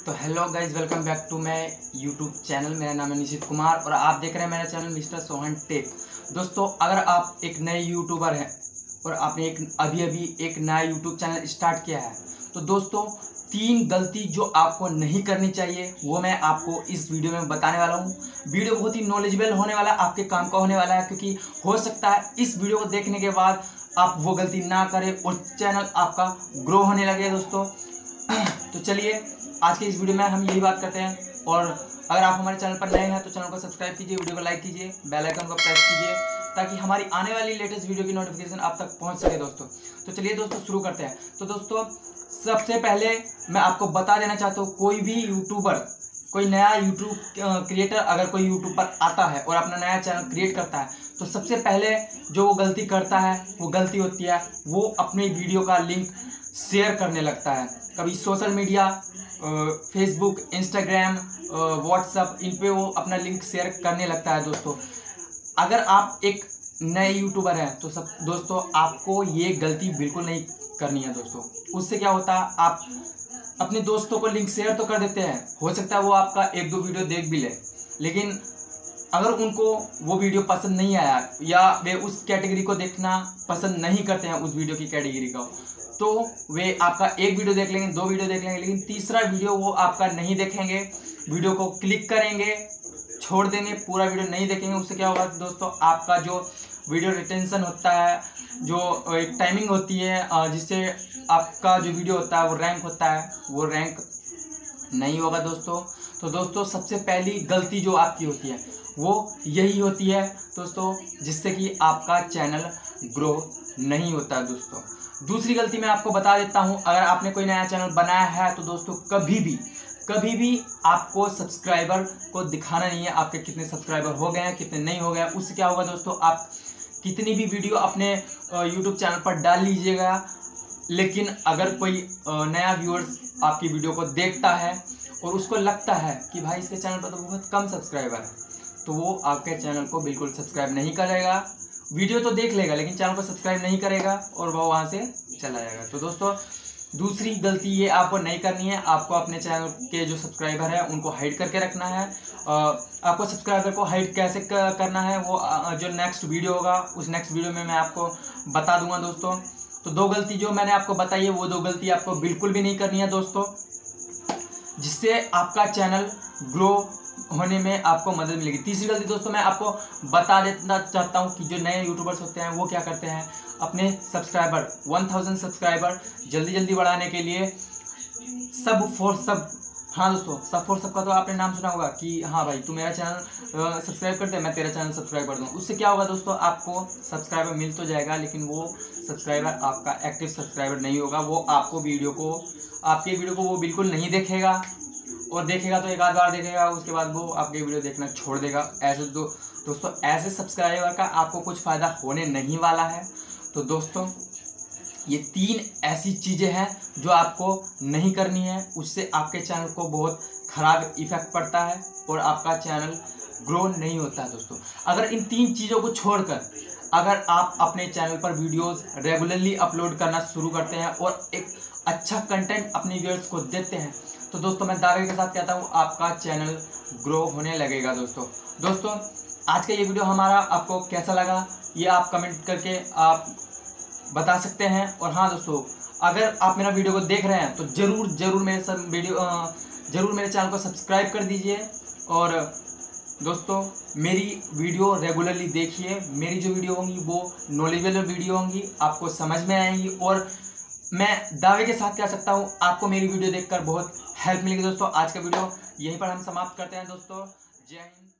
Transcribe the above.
तो hello guys welcome back to my YouTube channel मेरा नाम है निशित कुमार और आप देख रहे हैं मेरा चैनल मिस्टर सोहन टेक। दोस्तों, अगर आप एक नए यूट्यूबर हैं और आपने एक अभी अभी एक नया यूट्यूब चैनल स्टार्ट किया है तो दोस्तों, तीन गलती जो आपको नहीं करनी चाहिए, वो मैं आपको इस वीडियो में बताने वाला हूँ। वीडियो बहुत ही नॉलेजेबल होने वाला है आपके काम का होने वाला है, क्योंकि हो सकता है इस वीडियो को देखने के बाद आप वो गलती ना करें और चैनल आपका ग्रो होने लगे दोस्तों। तो चलिए आज के इस वीडियो में हम यही बात करते हैं। और अगर आप हमारे चैनल पर नए हैं तो चैनल को सब्सक्राइब कीजिए, वीडियो को लाइक कीजिए, बेल आइकन को प्रेस कीजिए, ताकि हमारी आने वाली लेटेस्ट वीडियो की नोटिफिकेशन आप तक पहुँच सके दोस्तों। तो चलिए दोस्तों, शुरू करते हैं। तो दोस्तों, सबसे पहले मैं आपको बता देना चाहता हूँ, कोई भी यूट्यूबर कोई नया यूट्यूब क्रिएटर अगर कोई यूट्यूब पर आता है और अपना नया चैनल क्रिएट करता है तो सबसे पहले जो वो गलती करता है, वो गलती होती है, वो अपनी वीडियो का लिंक शेयर करने लगता है। कभी social media Facebook Instagram WhatsApp इन पे वो अपना लिंक शेयर करने लगता है दोस्तों। अगर आप एक नए यूट्यूबर हैं तो सब दोस्तों, आपको ये गलती बिल्कुल नहीं करनी है दोस्तों। उससे क्या होता है आप अपने दोस्तों को लिंक शेयर तो कर देते हैं। हो सकता है वो आपका एक दो वीडियो देख भी ले। लेकिन अगर उनको वो वीडियो पसंद नहीं आया, या वे उस कैटेगरी को देखना पसंद नहीं करते हैं, उस वीडियो की कैटेगरी को तो वे आपका एक वीडियो देख लेंगे, दो वीडियो देख लेंगे, लेकिन तीसरा वीडियो वो आपका नहीं देखेंगे। वीडियो को क्लिक करेंगे, छोड़ देंगे, पूरा वीडियो नहीं देखेंगे। उससे क्या होगा दोस्तों, आपका जो वीडियो रिटेंशन होता है, जो एक टाइमिंग होती है जिससे आपका जो वीडियो होता है, वो रैंक होता है, वो रैंक नहीं होगा दोस्तों। तो दोस्तों, सबसे पहली गलती जो आपकी होती है, वो यही होती है दोस्तों, जिससे कि आपका चैनल ग्रो नहीं होता दोस्तों। दूसरी गलती मैं आपको बता देता हूँ, अगर आपने कोई नया चैनल बनाया है तो दोस्तों कभी भी कभी भी आपको सब्सक्राइबर को दिखाना नहीं है, आपके कितने सब्सक्राइबर हो गए हैं, कितने नहीं हो गए उससे क्या होगा दोस्तों, आप कितनी भी वीडियो अपने यूट्यूब चैनल पर डाल लीजिएगा, लेकिन अगर कोई नया व्यूअर्स आपकी वीडियो को देखता है और उसको लगता है कि भाई इसके चैनल पर तो बहुत कम सब्सक्राइबर है तो वो आपके चैनल को बिल्कुल सब्सक्राइब नहीं करेगा। वीडियो तो देख लेगा, लेकिन चैनल को सब्सक्राइब नहीं करेगा और वह वहाँ से चला जाएगा। तो दोस्तों, दूसरी गलती ये आपको नहीं करनी है। आपको अपने चैनल के जो सब्सक्राइबर है, उनको हाइड करके रखना है। आपको सब्सक्राइबर को हाइड कैसे करना है, वो जो नेक्स्ट वीडियो होगा, उस नेक्स्ट वीडियो में मैं आपको बता दूँगा दोस्तों। तो दो गलती जो मैंने आपको बताई है, वो दो गलती आपको बिल्कुल भी नहीं करनी है दोस्तों, जिससे आपका चैनल ग्रो होने में आपको मदद मिलेगी। तीसरी गलती दोस्तों, मैं आपको बता देना चाहता हूँ कि जो नए यूट्यूबर्स होते हैं, वो क्या करते हैं? अपने सब्सक्राइबर वन थाउज़ेंड सब्सक्राइबर जल्दी जल्दी बढ़ाने के लिए सब फॉर सब। हाँ दोस्तों, सब फॉर सब का तो आपने नाम सुना होगा कि हाँ भाई, तू मेरा चैनल सब्सक्राइब कर दे मैं तेरा चैनल सब्सक्राइब कर दूँ। उससे क्या होगा दोस्तों, आपको सब्सक्राइबर मिल तो जाएगा, लेकिन वो सब्सक्राइबर आपका एक्टिव सब्सक्राइबर नहीं होगा, वो आपको वीडियो को, आपके वीडियो को वो बिल्कुल नहीं देखेगा। और देखेगा तो एक आध बार देखेगा, उसके बाद वो आपके वीडियो देखना छोड़ देगा। ऐसे तो दोस्तों, ऐसे सब्सक्राइबर का आपको कुछ फ़ायदा होने नहीं वाला है। तो दोस्तों, ये तीन ऐसी चीज़ें हैं जो आपको नहीं करनी है। उससे आपके चैनल को बहुत ख़राब इफ़ेक्ट पड़ता है और आपका चैनल ग्रो नहीं होता है, दोस्तों। अगर इन तीन चीज़ों को छोड़कर, अगर आप अपने चैनल पर वीडियोस रेगुलरली अपलोड करना शुरू करते हैं और एक अच्छा कंटेंट अपने व्यूअर्स को देते हैं तो दोस्तों, मैं दावे के साथ कहता हूँ। आपका चैनल ग्रो होने लगेगा दोस्तों। दोस्तों, आज का ये वीडियो हमारा आपको कैसा लगा, ये आप कमेंट करके आप बता सकते हैं। और हाँ दोस्तों, अगर आप मेरा वीडियो को देख रहे हैं तो ज़रूर ज़रूर मेरे सब वीडियो ज़रूर मेरे चैनल को सब्सक्राइब कर दीजिए। और दोस्तों, मेरी वीडियो रेगुलरली देखिए। मेरी जो वीडियो होंगी, वो नॉलेजेबल वीडियो होंगी, आपको समझ में आएँगी। और मैं दावे के साथ कह सकता हूँ, आपको मेरी वीडियो देखकर बहुत हेल्प मिलेगी दोस्तों आज का वीडियो यहीं पर हम समाप्त करते हैं दोस्तों। जय हिंद।